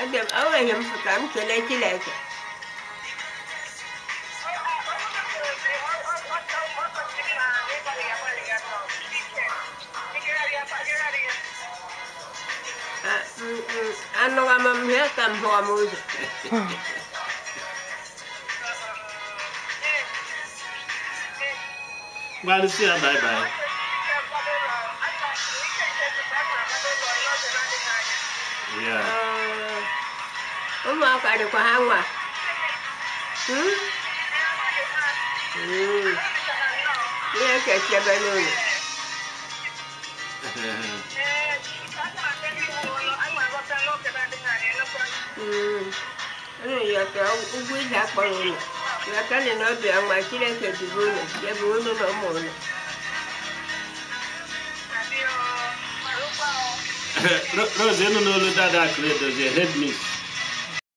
Abịa m enweghị m ka m kelee Chineke A- m- m- anụghị m m ihe ka m hụọ m ụzọ Ngwanụ si ya bye bye. ụmụaka dịkwa ha nwa ihe ka n'ụlọ ụgwọ ije akpọrọ ụlọ maka na ọbịa nwa chineke dubu ụlọ ya ụlọ na ụmụ ụlọ Rozenu no luta da credo je head.